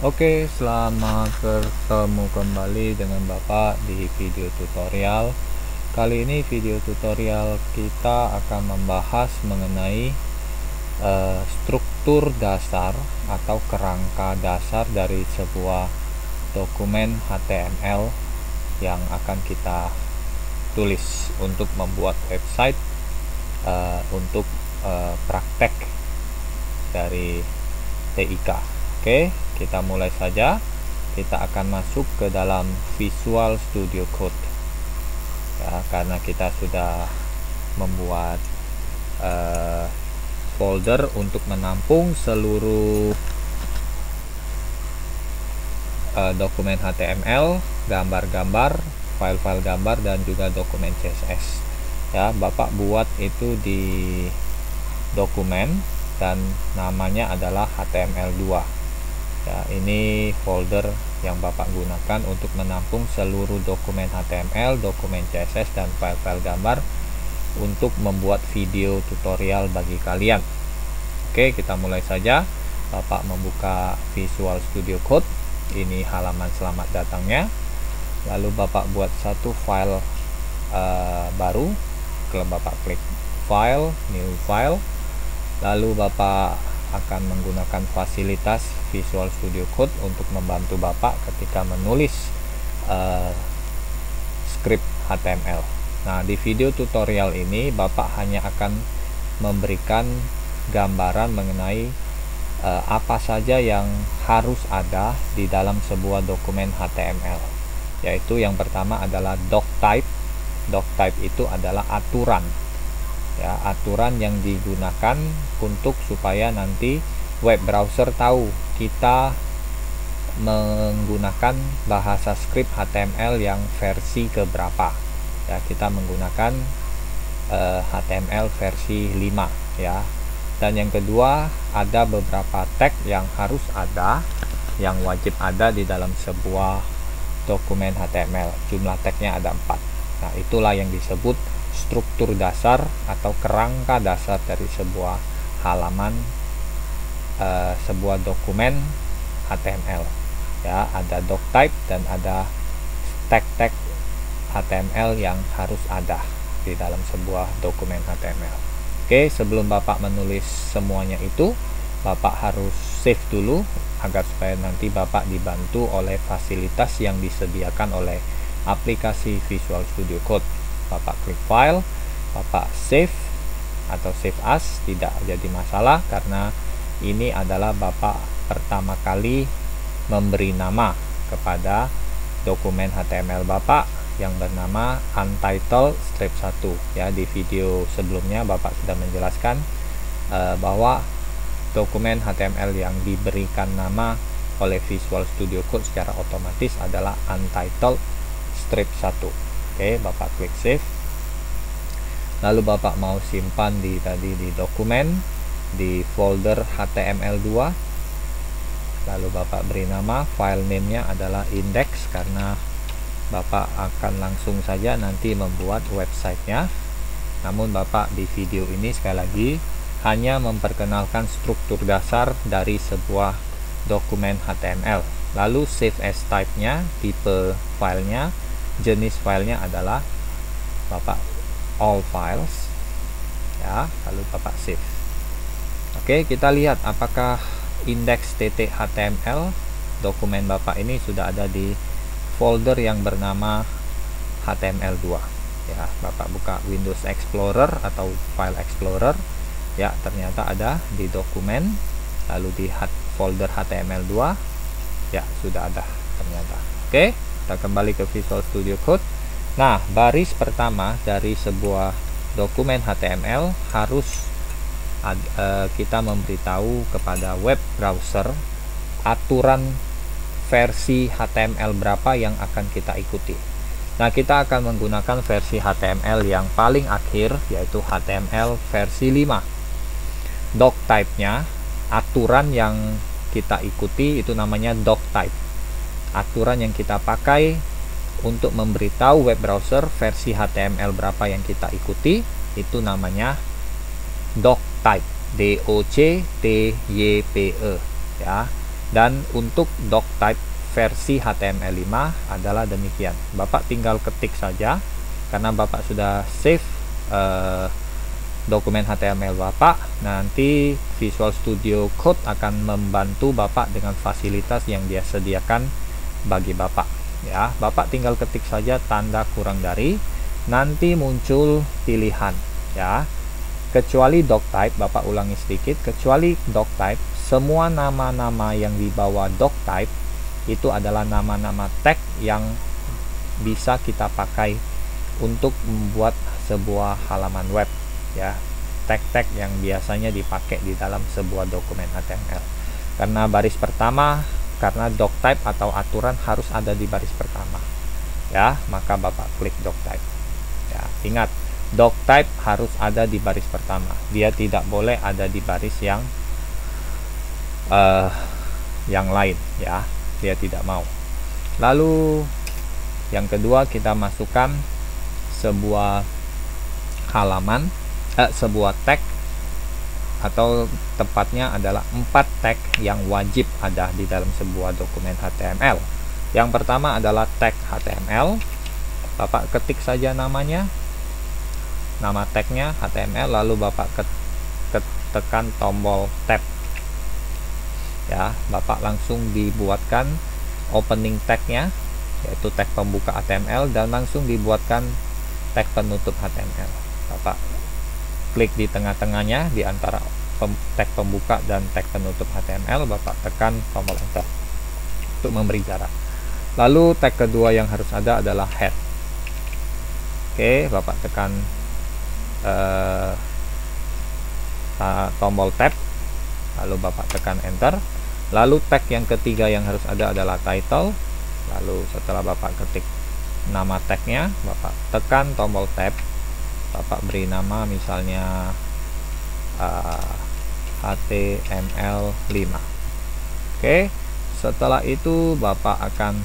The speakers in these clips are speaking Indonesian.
Oke, selamat bertemu kembali dengan Bapak di video tutorial. Kali ini video tutorial kita akan membahas mengenai uh, struktur dasar atau kerangka dasar dari sebuah dokumen HTML yang akan kita tulis untuk membuat website uh, untuk uh, praktek dari TIK. Oke, kita mulai saja. Kita akan masuk ke dalam Visual Studio Code. Ya, karena kita sudah membuat uh, folder untuk menampung seluruh uh, dokumen HTML, gambar-gambar, file-file gambar dan juga dokumen CSS. Ya, Bapak buat itu di dokumen dan namanya adalah HTML2 ya ini folder yang Bapak gunakan untuk menampung seluruh dokumen HTML, dokumen CSS dan file-file gambar untuk membuat video tutorial bagi kalian. Oke kita mulai saja. Bapak membuka Visual Studio Code. Ini halaman selamat datangnya. Lalu Bapak buat satu file uh, baru. Kalau Bapak klik file, new file. Lalu Bapak akan menggunakan fasilitas Visual Studio Code untuk membantu Bapak ketika menulis uh, script HTML. Nah, di video tutorial ini Bapak hanya akan memberikan gambaran mengenai uh, apa saja yang harus ada di dalam sebuah dokumen HTML. Yaitu yang pertama adalah doc type. Doc type itu adalah aturan ya aturan yang digunakan untuk supaya nanti web browser tahu kita menggunakan bahasa script HTML yang versi keberapa. Ya kita menggunakan eh, HTML versi 5 ya. Dan yang kedua ada beberapa tag yang harus ada yang wajib ada di dalam sebuah dokumen HTML jumlah tagnya ada empat. Nah itulah yang disebut struktur dasar atau kerangka dasar dari sebuah halaman uh, sebuah dokumen HTML ya ada doc type dan ada tag-tag HTML yang harus ada di dalam sebuah dokumen HTML oke sebelum Bapak menulis semuanya itu Bapak harus save dulu agar supaya nanti Bapak dibantu oleh fasilitas yang disediakan oleh aplikasi Visual Studio Code Bapak klik file, Bapak save atau save as tidak jadi masalah karena ini adalah Bapak pertama kali memberi nama kepada dokumen HTML Bapak yang bernama untitled strip 1 ya di video sebelumnya Bapak sudah menjelaskan uh, bahwa dokumen HTML yang diberikan nama oleh Visual Studio Code secara otomatis adalah untitled strip 1 Oke, Bapak klik save. Lalu Bapak mau simpan di tadi di dokumen di folder HTML2. Lalu Bapak beri nama file name-nya adalah index karena Bapak akan langsung saja nanti membuat websitenya. Namun Bapak di video ini sekali lagi hanya memperkenalkan struktur dasar dari sebuah dokumen HTML. Lalu save as type-nya, tipe filenya, jenis filenya adalah Bapak all files. Ya lalu Bapak save Oke kita lihat apakah index.html dokumen Bapak ini sudah ada di folder yang bernama HTML2 ya Bapak buka Windows Explorer atau File Explorer. Ya ternyata ada di dokumen lalu di folder HTML2 ya sudah ada ternyata. Oke kita kembali ke Visual Studio Code. Nah baris pertama dari sebuah dokumen HTML harus uh, kita memberitahu kepada web browser aturan versi HTML berapa yang akan kita ikuti. Nah kita akan menggunakan versi HTML yang paling akhir yaitu HTML versi 5 doc type nya aturan yang kita ikuti itu namanya doc type aturan yang kita pakai untuk memberitahu web browser versi HTML berapa yang kita ikuti itu namanya doc type D O C T Y P E ya. Dan untuk doctype versi HTML5 adalah demikian. Bapak tinggal ketik saja karena Bapak sudah save uh, dokumen HTML Bapak nanti Visual Studio Code akan membantu Bapak dengan fasilitas yang dia sediakan bagi Bapak. Ya Bapak tinggal ketik saja tanda kurang dari nanti muncul pilihan. Ya kecuali doctype Bapak ulangi sedikit kecuali doctype semua nama-nama yang di bawah doctype itu adalah nama-nama tag yang bisa kita pakai untuk membuat sebuah halaman web. Ya tag-tag yang biasanya dipakai di dalam sebuah dokumen HTML karena baris pertama karena doctype atau aturan harus ada di baris pertama. Ya maka Bapak klik doctype ya ingat doctype harus ada di baris pertama. Dia tidak boleh ada di baris yang uh, yang lain ya. Dia tidak mau. Lalu yang kedua kita masukkan sebuah halaman eh, sebuah tag atau tepatnya adalah empat tag yang wajib ada di dalam sebuah dokumen HTML yang pertama adalah tag HTML Bapak ketik saja namanya nama tagnya HTML lalu Bapak tekan tombol tab. Ya Bapak langsung dibuatkan opening tagnya yaitu tag pembuka HTML dan langsung dibuatkan tag penutup HTML Bapak klik di tengah-tengahnya di antara pem tag pembuka dan tag penutup HTML Bapak tekan tombol enter untuk memberi jarak. Lalu tag kedua yang harus ada adalah head. Oke Bapak tekan uh, tombol tab lalu Bapak tekan enter. Lalu tag yang ketiga yang harus ada adalah title. Lalu setelah Bapak ketik nama tagnya Bapak tekan tombol tab Bapak beri nama misalnya uh, HTML5 oke setelah itu Bapak akan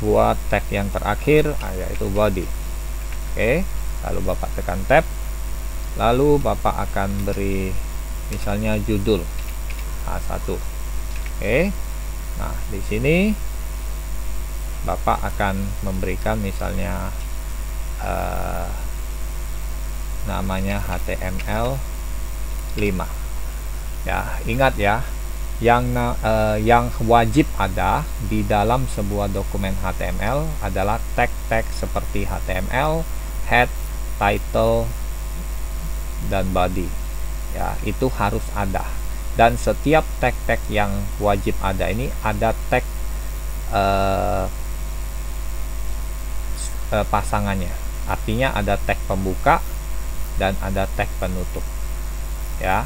buat tag yang terakhir ah, yaitu body. Oke lalu Bapak tekan tab. Lalu Bapak akan beri misalnya judul. A1 oke nah di sini Bapak akan memberikan misalnya uh, namanya HTML 5 ya ingat ya yang uh, yang wajib ada di dalam sebuah dokumen HTML adalah tag-tag seperti HTML, head, title, dan body. Ya, itu harus ada. Dan setiap tag-tag yang wajib ada ini ada tag uh, pasangannya artinya ada tag pembuka dan ada tag penutup ya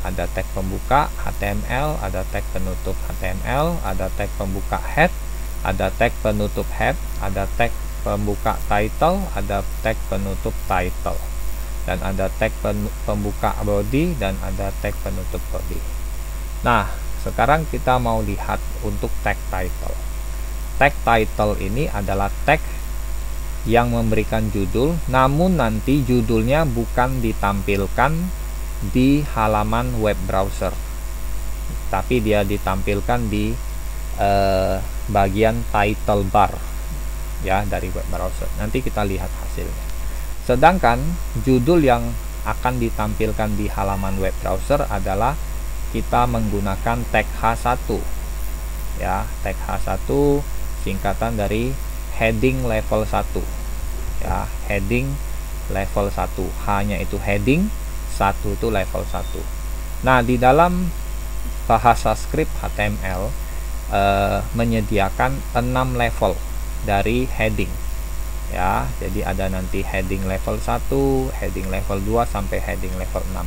ada tag pembuka HTML ada tag penutup HTML ada tag pembuka head ada tag penutup head ada tag pembuka title ada tag penutup title dan ada tag pembuka body dan ada tag penutup body nah sekarang kita mau lihat untuk tag title tag title ini adalah tag yang memberikan judul namun nanti judulnya bukan ditampilkan di halaman web browser tapi dia ditampilkan di eh, bagian title bar ya dari web browser nanti kita lihat hasilnya Sedangkan judul yang akan ditampilkan di halaman web browser adalah kita menggunakan tag H1. Ya, tag H1 singkatan dari heading level 1. Ya, heading level 1. H-nya itu heading, 1 itu level 1. Nah, di dalam bahasa script HTML eh, menyediakan 6 level dari heading ya jadi ada nanti heading level 1 heading level 2 sampai heading level 6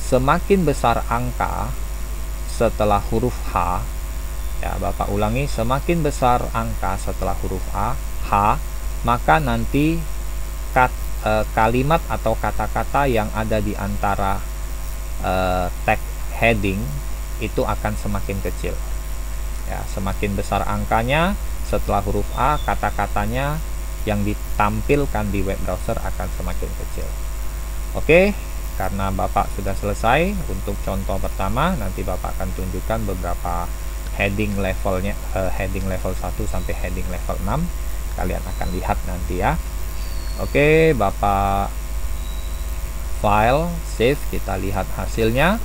semakin besar angka setelah huruf H ya Bapak ulangi semakin besar angka setelah huruf A H maka nanti kat, e, kalimat atau kata-kata yang ada di antara e, tag heading itu akan semakin kecil ya semakin besar angkanya setelah huruf A kata-katanya yang ditampilkan di web browser akan semakin kecil. Oke, karena Bapak sudah selesai untuk contoh pertama nanti Bapak akan tunjukkan beberapa heading levelnya uh, heading level 1 sampai heading level 6 kalian akan lihat nanti ya. Oke Bapak file save kita lihat hasilnya.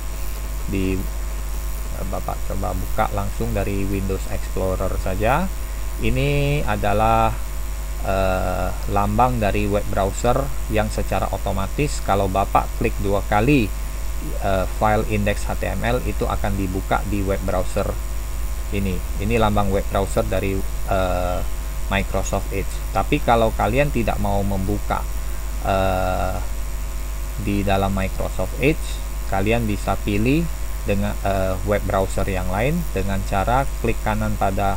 Di eh, Bapak coba buka langsung dari Windows Explorer saja. Ini adalah uh, lambang dari web browser yang secara otomatis kalau Bapak klik dua kali uh, file index HTML itu akan dibuka di web browser ini. Ini lambang web browser dari uh, Microsoft Edge tapi kalau kalian tidak mau membuka uh, di dalam Microsoft Edge kalian bisa pilih dengan uh, web browser yang lain dengan cara klik kanan pada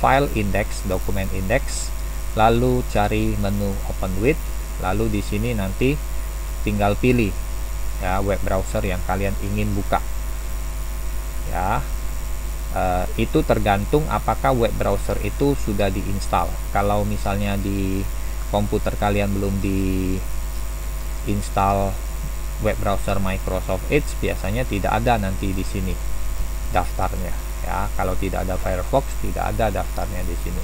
file index, dokumen index, lalu cari menu open with, lalu di sini nanti tinggal pilih ya web browser yang kalian ingin buka. Ya. Uh, itu tergantung apakah web browser itu sudah diinstal. Kalau misalnya di komputer kalian belum diinstal web browser Microsoft Edge biasanya tidak ada nanti di sini daftarnya ya. Kalau tidak ada Firefox tidak ada daftarnya di sini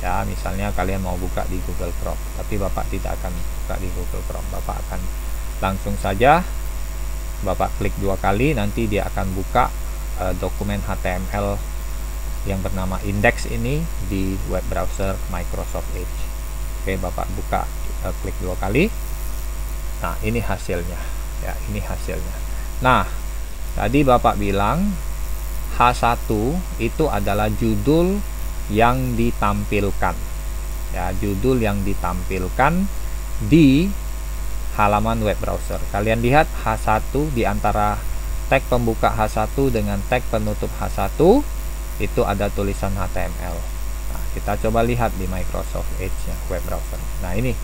ya. Misalnya kalian mau buka di Google Chrome tapi Bapak tidak akan buka di Google Chrome. Bapak akan langsung saja Bapak klik dua kali nanti dia akan buka uh, dokumen HTML yang bernama index ini di web browser Microsoft Edge oke Bapak buka uh, klik dua kali nah ini hasilnya ya ini hasilnya nah tadi Bapak bilang H1 itu adalah judul yang ditampilkan. Ya, judul yang ditampilkan di halaman web browser. Kalian lihat H1 di antara tag pembuka H1 dengan tag penutup H1 itu ada tulisan HTML. Nah, kita coba lihat di Microsoft Edge ya, web browser. Nah, ini.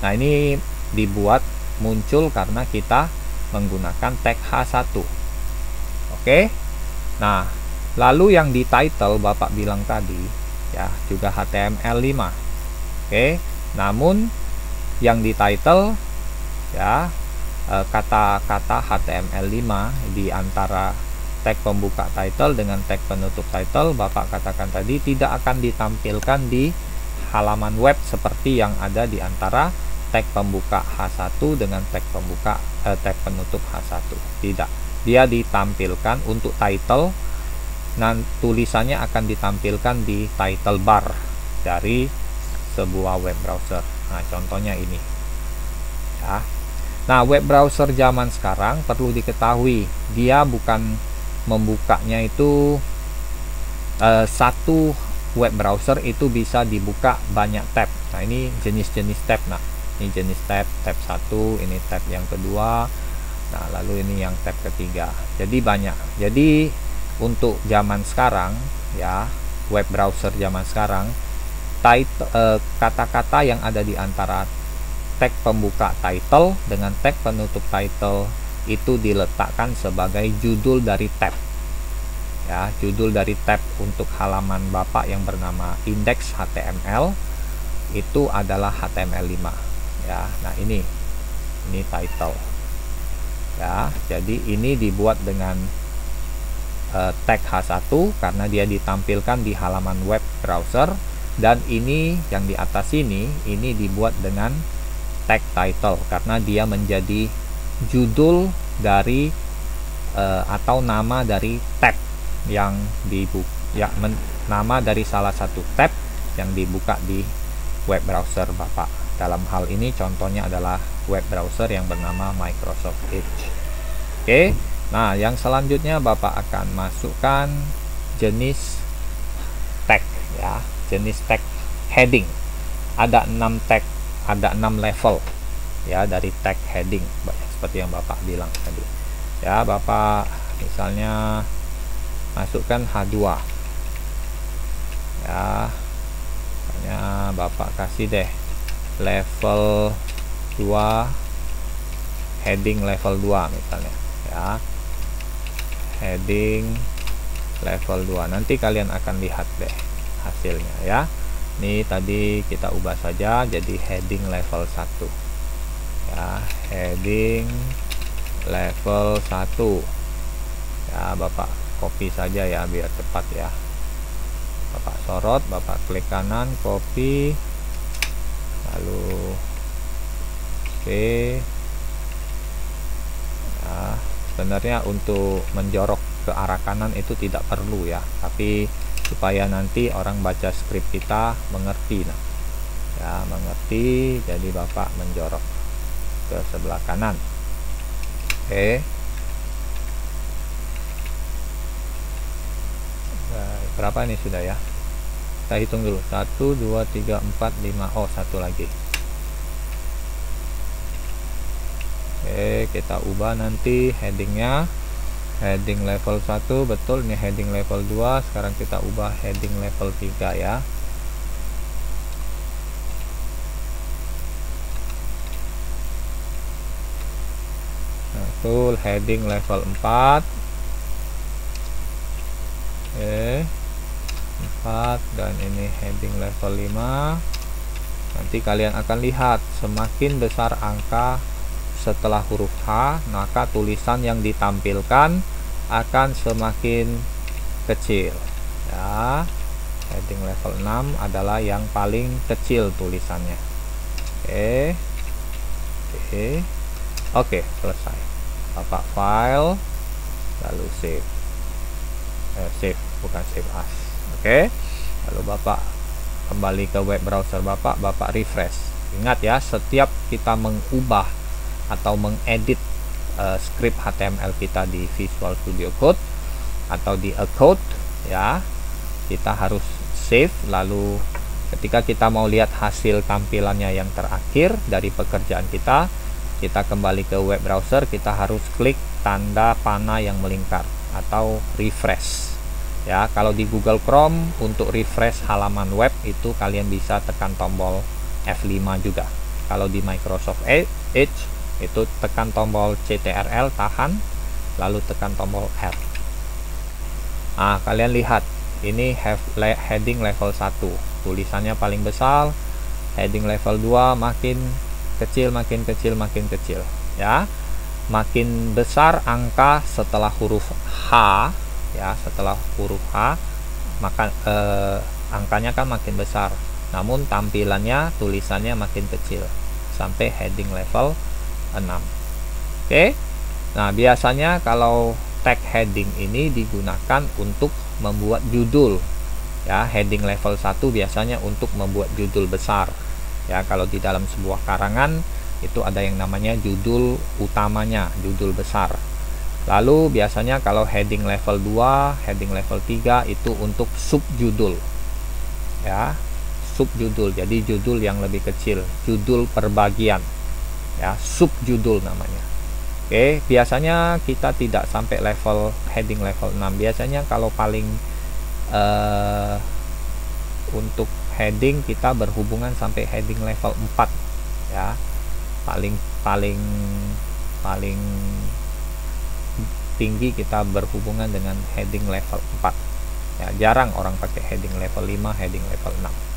Nah, ini dibuat muncul karena kita menggunakan tag H1. Oke. Nah, lalu yang di title Bapak bilang tadi ya juga HTML5. Oke. Namun yang di title ya eh, kata-kata HTML5 di antara tag pembuka title dengan tag penutup title Bapak katakan tadi tidak akan ditampilkan di halaman web seperti yang ada di antara tag pembuka H1 dengan tag pembuka eh, tag penutup H1. Tidak. Dia ditampilkan untuk title. Dan tulisannya akan ditampilkan di title bar dari sebuah web browser. Nah contohnya ini. Ya nah web browser zaman sekarang perlu diketahui dia bukan membukanya itu uh, satu web browser itu bisa dibuka banyak tab nah ini jenis-jenis tab nah ini jenis tab tab satu ini tab yang kedua Nah, lalu ini yang tab ketiga. Jadi banyak. Jadi untuk zaman sekarang ya, web browser zaman sekarang eh, kata-kata yang ada di antara tag pembuka title dengan tag penutup title itu diletakkan sebagai judul dari tab. Ya, judul dari tab untuk halaman Bapak yang bernama index HTML itu adalah HTML5 ya. Nah, ini ini title ya jadi ini dibuat dengan uh, tag H1 karena dia ditampilkan di halaman web browser dan ini yang di atas ini ini dibuat dengan tag title karena dia menjadi judul dari uh, atau nama dari tab yang dibuka ya men, nama dari salah satu tab yang dibuka di web browser Bapak dalam hal ini contohnya adalah web browser yang bernama Microsoft Edge. Oke, nah yang selanjutnya Bapak akan masukkan jenis tag ya, jenis tag heading. Ada 6 tag, ada 6 level ya dari tag heading seperti yang Bapak bilang tadi. Ya, Bapak misalnya masukkan H2. Ya. Misalnya Bapak kasih deh level 2 heading level 2 misalnya ya heading level 2 nanti kalian akan lihat deh hasilnya ya ini tadi kita ubah saja jadi heading level 1 ya heading level 1 ya Bapak copy saja ya biar cepat ya. Bapak sorot Bapak klik kanan copy. Lalu oke. Okay. ya sebenarnya untuk menjorok ke arah kanan itu tidak perlu ya tapi supaya nanti orang baca skrip kita mengerti nah. Ya mengerti jadi Bapak menjorok ke sebelah kanan. Oke. Okay. berapa ini sudah ya? Kita hitung dulu. 1 2 3 4 5 oh satu lagi. Oke kita ubah nanti headingnya heading level 1 betul ini heading level 2 sekarang kita ubah heading level 3 ya. Betul heading level 4 oke 4 dan ini heading level 5 nanti kalian akan lihat semakin besar angka setelah huruf H maka tulisan yang ditampilkan akan semakin kecil. Ya heading level 6 adalah yang paling kecil tulisannya. Oke. Oke. Oke selesai. Bapak file lalu save. Eh, save bukan save as. Oke. Lalu Bapak kembali ke web browser Bapak, Bapak refresh. Ingat ya, setiap kita mengubah atau mengedit uh, script HTML kita di Visual Studio Code atau di a code ya, kita harus save lalu ketika kita mau lihat hasil tampilannya yang terakhir dari pekerjaan kita, kita kembali ke web browser, kita harus klik tanda panah yang melingkar atau refresh ya. Kalau di Google Chrome untuk refresh halaman web itu kalian bisa tekan tombol F5 juga. Kalau di Microsoft Edge itu tekan tombol CTRL tahan lalu tekan tombol R nah kalian lihat ini have heading level 1 tulisannya paling besar heading level 2 makin kecil makin kecil makin kecil. Ya makin besar angka setelah huruf H ya setelah huruf H maka eh, angkanya kan makin besar. Namun tampilannya tulisannya makin kecil sampai heading level 6 oke nah biasanya kalau tag heading ini digunakan untuk membuat judul ya heading level 1 biasanya untuk membuat judul besar ya kalau di dalam sebuah karangan itu ada yang namanya judul utamanya judul besar Lalu biasanya kalau heading level 2, heading level 3 itu untuk subjudul. Ya, subjudul. Jadi judul yang lebih kecil, judul perbagian. Ya, subjudul namanya. Oke, biasanya kita tidak sampai level heading level 6. Biasanya kalau paling uh, untuk heading kita berhubungan sampai heading level 4 ya. Paling paling paling tinggi kita berhubungan dengan heading level 4 ya jarang orang pakai heading level 5 heading level 6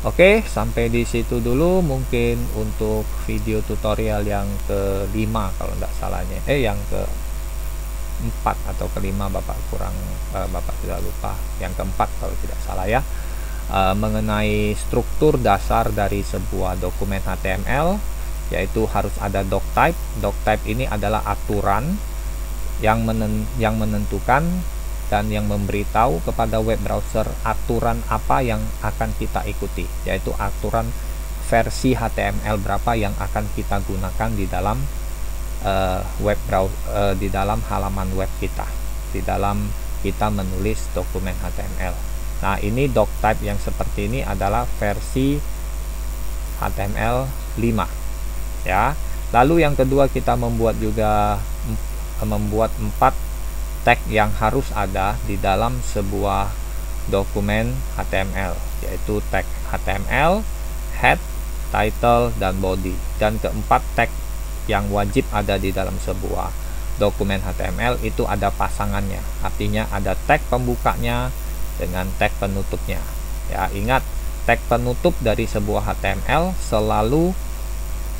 oke sampai di situ dulu mungkin untuk video tutorial yang kelima kalau tidak salahnya. Eh yang ke 4 atau kelima bapak kurang uh, bapak tidak lupa. Yang keempat kalau tidak salah ya. Uh, mengenai struktur dasar dari sebuah dokumen HTML yaitu harus ada doc type. Doc type ini adalah aturan yang, menen yang menentukan dan yang memberitahu kepada web browser aturan apa yang akan kita ikuti yaitu aturan versi HTML berapa yang akan kita gunakan di dalam uh, web browser uh, di dalam halaman web kita di dalam kita menulis dokumen HTML nah ini doc type yang seperti ini adalah versi HTML 5 ya. Lalu yang kedua kita membuat juga membuat empat tag yang harus ada di dalam sebuah dokumen HTML yaitu tag HTML, head, title, dan body. Dan keempat tag yang wajib ada di dalam sebuah dokumen HTML itu ada pasangannya. Artinya ada tag pembukanya dengan tag penutupnya. Ya ingat tag penutup dari sebuah HTML selalu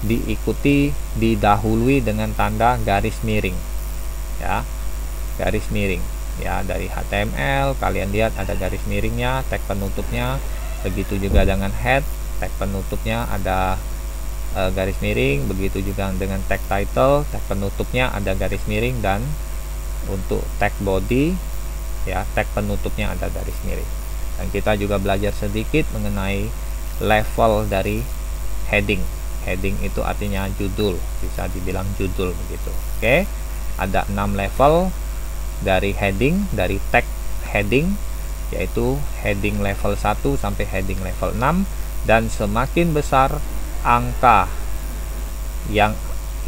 diikuti didahului dengan tanda garis miring. Ya garis miring. Ya dari HTML kalian lihat ada garis miringnya tag penutupnya. Begitu juga dengan head tag penutupnya ada e, garis miring. Begitu juga dengan tag title tag penutupnya ada garis miring. Dan untuk tag body ya tag penutupnya ada garis miring. Dan kita juga belajar sedikit mengenai level dari heading. Heading itu artinya judul bisa dibilang judul begitu. Oke ada 6 level dari heading dari tag heading yaitu heading level 1 sampai heading level 6 dan semakin besar angka yang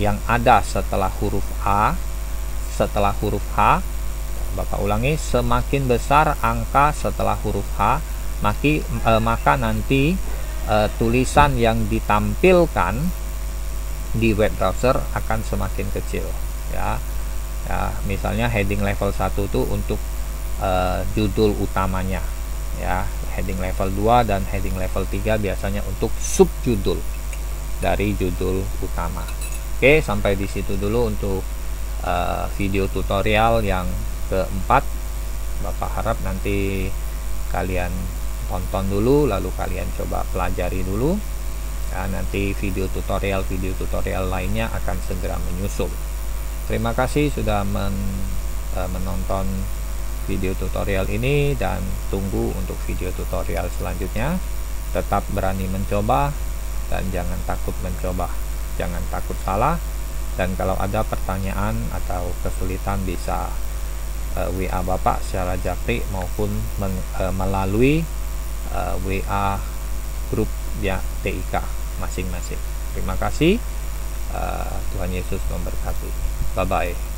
yang ada setelah huruf A setelah huruf H Bapak ulangi semakin besar angka setelah huruf H maki, e, maka nanti e, tulisan yang ditampilkan di web browser akan semakin kecil ya ya misalnya heading level 1 itu untuk e, judul utamanya ya. Heading level 2 dan heading level 3 biasanya untuk subjudul dari judul utama. Oke sampai di situ dulu untuk uh, video tutorial yang keempat. Bapak harap nanti kalian tonton dulu lalu kalian coba pelajari dulu. Ya, nanti video tutorial video tutorial lainnya akan segera menyusul terima kasih sudah men, uh, menonton video tutorial ini dan tunggu untuk video tutorial selanjutnya tetap berani mencoba dan jangan takut mencoba jangan takut salah dan kalau ada pertanyaan atau kesulitan bisa uh, eh, WA Bapak secara japri maupun men, uh, melalui uh, WA grup ya TIK masing-masing. Terima kasih. Uh, Tuhan Yesus memberkati. Bye bye.